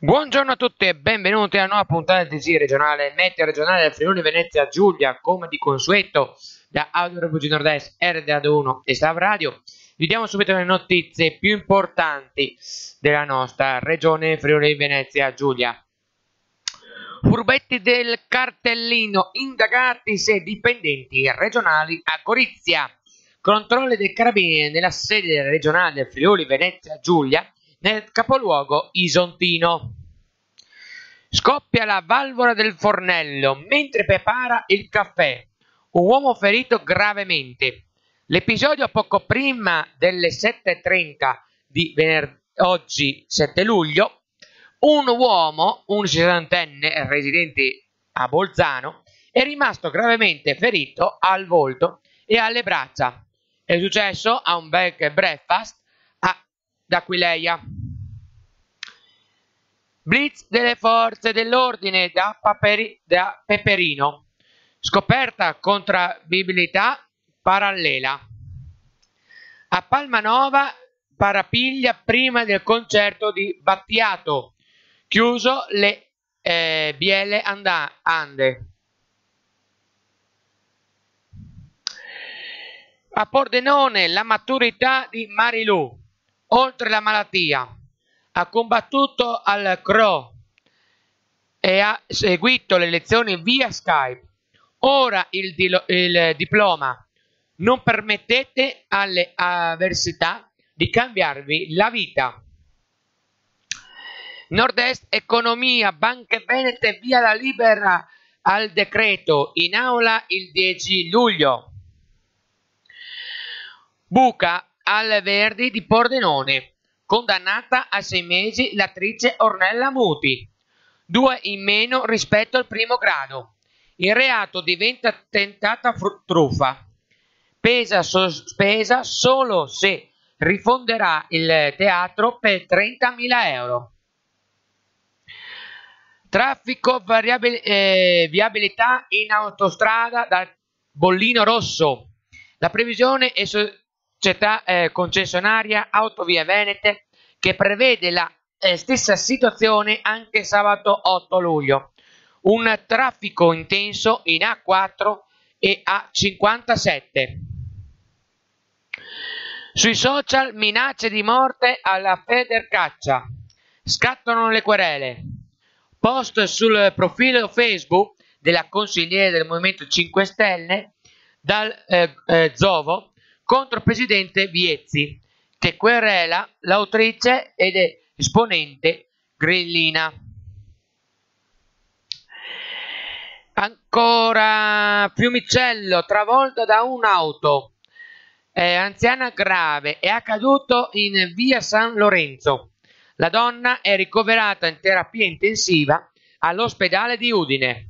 Buongiorno a tutti e benvenuti a una nuova puntata del TG regionale Meteo regionale del Friuli Venezia Giulia, come di consueto da Audio Refugio Nord-Est, RDA1 e Stav Radio. Vi diamo subito le notizie più importanti della nostra regione Friuli Venezia Giulia. Furbetti del cartellino, indagati se dipendenti regionali a Gorizia. Controlli dei carabinieri nella sede regionale Friuli Venezia Giulia nel capoluogo isontino. Scoppia la valvola del fornello mentre prepara il caffè. Un uomo ferito gravemente. L'episodio poco prima delle 7.30 di venerdì oggi 7 luglio, un uomo, un sessantenne residente a Bolzano, è rimasto gravemente ferito al volto e alle braccia. È successo a un and breakfast d'Aquileia. Blitz delle forze dell'ordine da, Paperi, da Peperino. Scoperta contrabbilità parallela. A Palmanova parapiglia prima del concerto di Battiato. Chiuso le eh, biele ande. A Pordenone la maturità di Marilu oltre la malattia, ha combattuto al CRO e ha seguito le lezioni via Skype. Ora il, il diploma. Non permettete alle avversità di cambiarvi la vita. Nord-Est Economia, Banche Venete, via la libera al decreto, in aula il 10 luglio. Buca al Verdi di Pordenone, condannata a sei mesi l'attrice Ornella Muti, due in meno rispetto al primo grado. Il reato diventa tentata truffa. Pesa sospesa solo se rifonderà il teatro per 30.000 euro. Traffico variabile, eh, viabilità in autostrada da Bollino Rosso. La previsione è so società eh, concessionaria Autovie Venete che prevede la eh, stessa situazione anche sabato 8 luglio. Un traffico intenso in A4 e A57. Sui social minacce di morte alla Federcaccia. Scattano le querele. Post sul profilo Facebook della consigliere del Movimento 5 Stelle dal eh, eh, Zovo contro il presidente Viezzi, che querela l'autrice ed esponente Grillina. Ancora Fiumicello, travolta da un'auto. Eh, anziana grave, è accaduto in via San Lorenzo. La donna è ricoverata in terapia intensiva all'ospedale di Udine.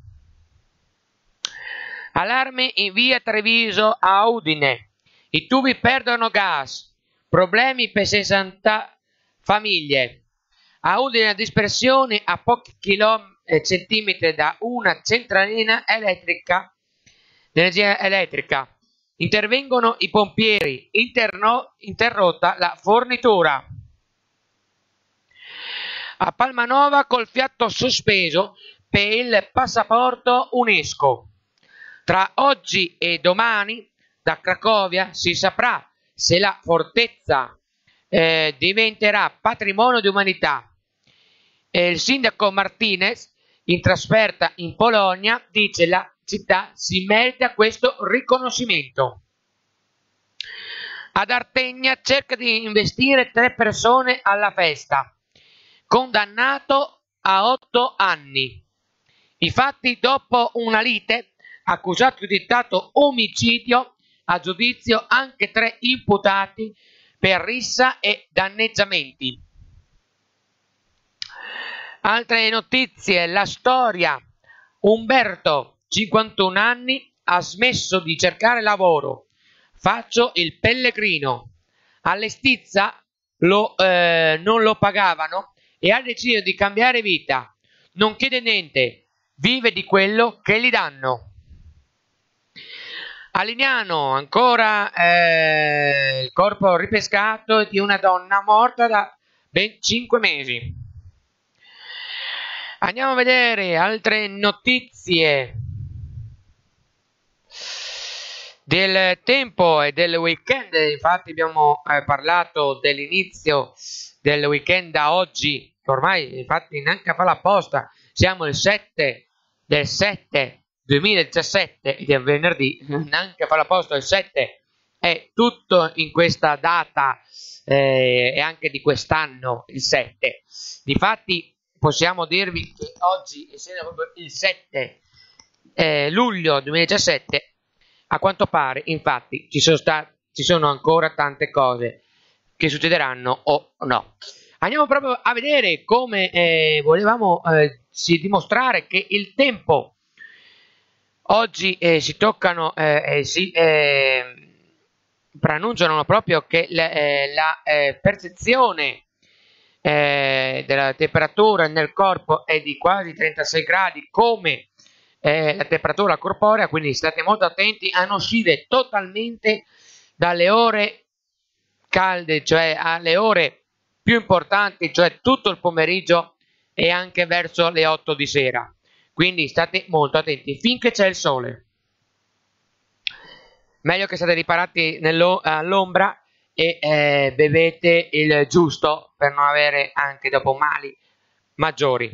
Allarme in via Treviso a Udine. I tubi perdono gas, problemi per 60 famiglie. A Udine dispersione a pochi chilometri, centimetri da una centralina elettrica d'energia elettrica. Intervengono i pompieri, interno, interrotta la fornitura. A Palmanova col fiato sospeso per il passaporto UNESCO. Tra oggi e domani da Cracovia si saprà se la fortezza eh, diventerà patrimonio di umanità. E il sindaco Martinez, in trasferta in Polonia, dice la città si merita questo riconoscimento. Ad Artegna cerca di investire tre persone alla festa, condannato a otto anni. Infatti, dopo una lite, accusato di tentato omicidio, a giudizio anche tre imputati per rissa e danneggiamenti. Altre notizie, la storia. Umberto, 51 anni, ha smesso di cercare lavoro. Faccio il pellegrino. All'estizza lo, eh, non lo pagavano e ha deciso di cambiare vita. Non chiede niente, vive di quello che gli danno. A Lignano ancora eh, il corpo ripescato di una donna morta da ben 5 mesi. Andiamo a vedere altre notizie del tempo e del weekend. Infatti abbiamo eh, parlato dell'inizio del weekend da oggi, ormai infatti neanche a fare l'apposta, siamo il 7 del 7 2017 ed è venerdì, neanche a fare l'apposta il 7 è tutto in questa data eh, e anche di quest'anno il 7. Difatti possiamo dirvi che oggi, essendo proprio il 7 eh, luglio 2017, a quanto pare, infatti, ci sono, sta- ci sono ancora tante cose che succederanno o no. Andiamo proprio a vedere come eh, volevamo eh, dimostrare che il tempo oggi eh, si toccano e eh, si eh, pronunciano proprio che eh, la percezione della temperatura nel corpo è di quasi 36 gradi come eh, la temperatura corporea, quindi state molto attenti a non uscire totalmente dalle ore calde, cioè alle ore più importanti, cioè tutto il pomeriggio e anche verso le 8 di sera. Quindi state molto attenti finché c'è il sole. Meglio che state riparati all'ombra e eh, bevete il giusto per non avere anche dopo mali maggiori.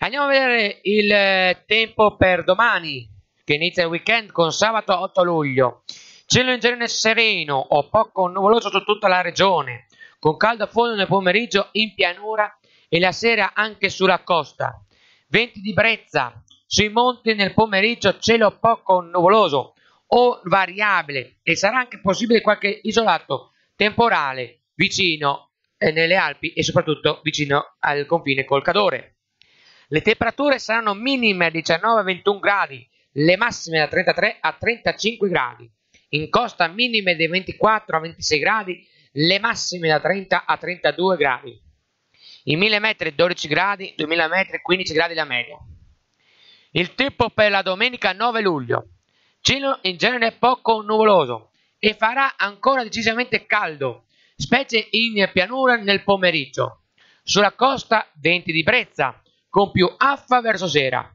Andiamo a vedere il eh, tempo per domani, che inizia il weekend con sabato 8 luglio. Cielo in genere sereno o poco nuvoloso su tutta la regione, con caldo a fondo nel pomeriggio in pianura e la sera anche sulla costa. Venti di brezza, sui monti nel pomeriggio cielo poco nuvoloso o variabile e sarà anche possibile qualche isolato temporale vicino eh, nelle Alpi e soprattutto vicino al confine col Cadore. Le temperature saranno minime a 19-21 gradi, le massime da 33 a 35 gradi. In costa minime dai 24 a 26 gradi, le massime da 30 a 32 gradi. In 1000 metri 12 gradi, 2000 metri 15 gradi la media. Il tempo per la domenica 9 luglio. Cielo in genere poco nuvoloso e farà ancora decisamente caldo, specie in pianura nel pomeriggio. Sulla costa venti di brezza, con più affa verso sera.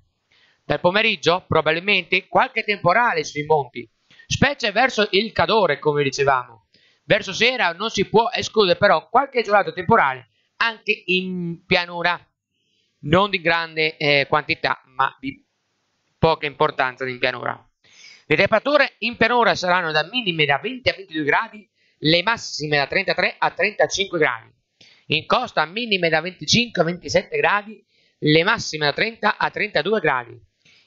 Dal pomeriggio probabilmente qualche temporale sui monti, specie verso il Cadore, come dicevamo. Verso sera non si può escludere però qualche isolato temporale anche in pianura, non di grande eh, quantità, ma di poca importanza in pianura. Le temperature in pianura saranno da minime da 20 a 22 gradi, le massime da 33 a 35 gradi. In costa minime da 25 a 27 gradi, le massime da 30 a 32 gradi.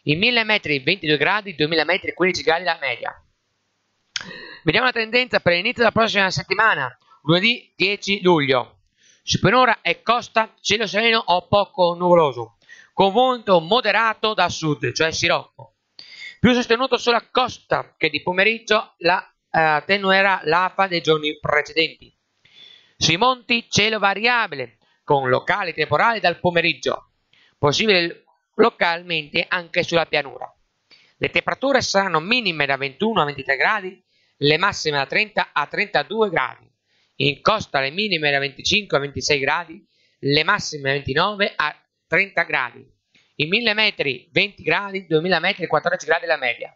In 1000 metri 22 gradi, 2000 metri 15 gradi la media. Vediamo la tendenza per l'inizio della prossima settimana, lunedì 10 luglio. Su Penora e costa cielo sereno o poco nuvoloso, con vento moderato da sud, cioè sirocco. Più sostenuto sulla costa che di pomeriggio la eh, attenuerà l'afa dei giorni precedenti. Sui monti cielo variabile, con locali temporali dal pomeriggio possibile localmente anche sulla pianura. Le temperature saranno minime da 21 a 23 gradi, le massime da 30 a 32 gradi. In costa le minime da 25 a 26 gradi, le massime da 29 a 30 gradi. In 1000 metri 20 gradi, 2000 metri 14 gradi la media.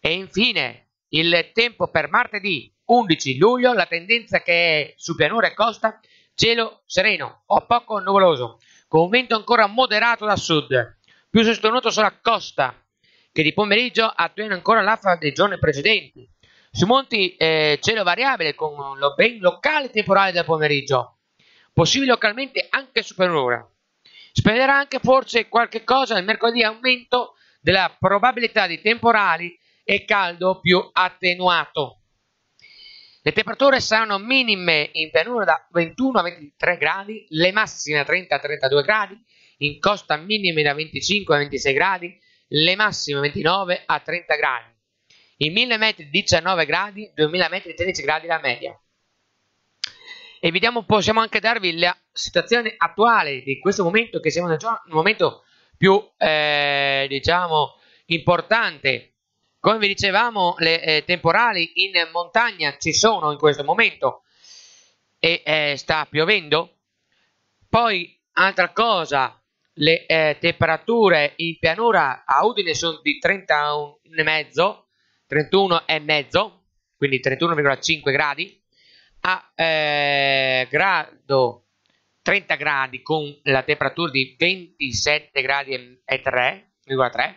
E infine il tempo per martedì 11 luglio, la tendenza che è su pianura e costa, cielo sereno o poco nuvoloso, con vento ancora moderato da sud, più sostenuto sulla costa, che di pomeriggio attiene ancora l'affa dei giorni precedenti. Sui monti eh, cielo variabile con lo ben locale temporale del pomeriggio, possibile localmente anche superiore. Spenderà anche forse qualche cosa nel mercoledì aumento della probabilità di temporali e caldo più attenuato. Le temperature saranno minime in pianura da 21 a 23 gradi, le massime da 30 a 32 gradi, in costa minime da 25 a 26 gradi, le massime 29 a 30 gradi. In 1000 metri 19 gradi, 2000 metri 13 gradi la media. E vediamo, possiamo anche darvi la situazione attuale di questo momento, che siamo nel, giorno, momento più, eh, diciamo, importante come vi dicevamo, le eh, temporali in montagna ci sono in questo momento e eh, sta piovendo. Poi altra cosa, le eh, temperature in pianura a Udine sono di 31,5, 31,5, quindi 31,5 gradi, a eh, grado 30 gradi con la temperatura di 27 gradi e 3,3,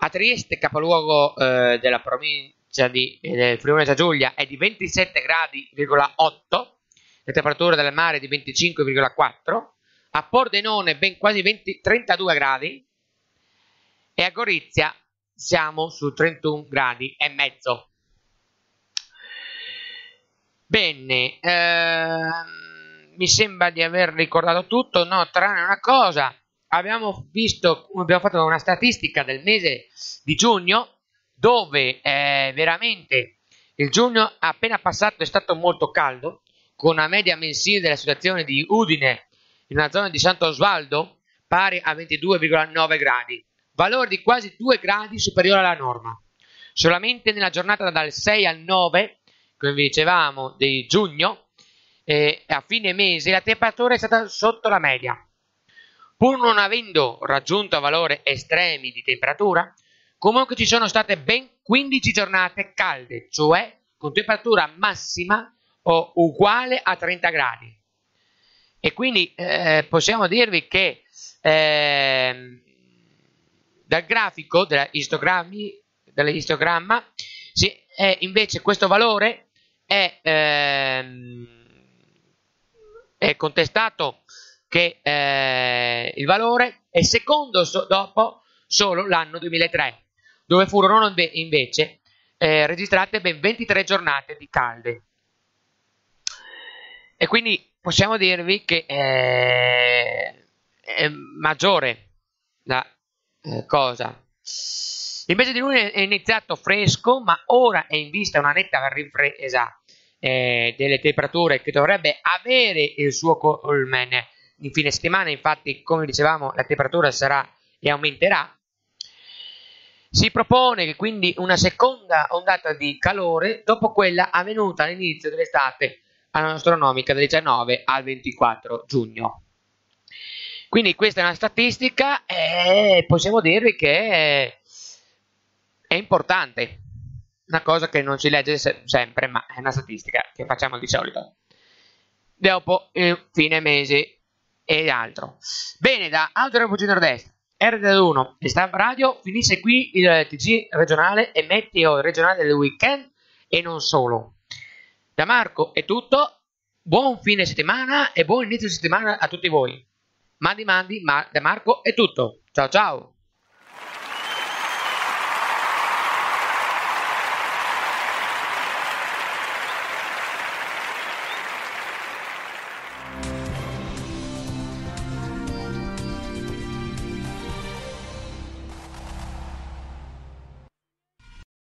a Trieste, capoluogo eh, della provincia di eh, Friuli Giulia, è di 27 gradi,8, la temperatura del mare è di 25,4, a Pordenone ben quasi 20, 32 gradi. E a Gorizia siamo su 31 gradi e mezzo. Bene, ehm, mi sembra di aver ricordato tutto, no, tranne una cosa, abbiamo visto, abbiamo fatto una statistica del mese di giugno dove eh, veramente il giugno appena passato è stato molto caldo, con una media mensile della situazione di Udine in una zona di Santo Osvaldo pari a 22,9 gradi, valore di quasi 2 gradi superiore alla norma. Solamente nella giornata dal 6 al 9, come vi dicevamo, di giugno, eh, a fine mese la temperatura è stata sotto la media. Pur non avendo raggiunto valori estremi di temperatura, comunque ci sono state ben 15 giornate calde, cioè con temperatura massima o uguale a 30 gradi. E quindi eh, possiamo dirvi che eh, dal grafico dell'istogramma sì, invece questo valore è, ehm, è contestato che eh, il valore è secondo so, dopo solo l'anno 2003 dove furono invece eh, registrate ben 23 giornate di calde. E quindi possiamo dirvi che è, è maggiore la eh, cosa. Il mese di luglio è iniziato fresco, ma ora è in vista una netta ripresa eh, delle temperature che dovrebbe avere il suo colmen in fine settimana. Infatti, come dicevamo, la temperatura sarà e aumenterà. Si propone quindi una seconda ondata di calore dopo quella avvenuta all'inizio dell'estate astronomica dal 19 al 24 giugno. Quindi questa è una statistica e possiamo dirvi che è, è importante, una cosa che non si legge se sempre, ma è una statistica che facciamo di solito. Dopo il fine mese e altro. Bene, da Refugio Nord-Est, RD1 e Stamp Radio finisce qui il TG regionale e meteo regionale del weekend e non solo. Da Marco è tutto, buon fine settimana e buon inizio settimana a tutti voi. Mandi mandi, ma da Marco è tutto. Ciao ciao!